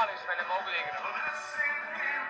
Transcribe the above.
I'm veel mogelijk.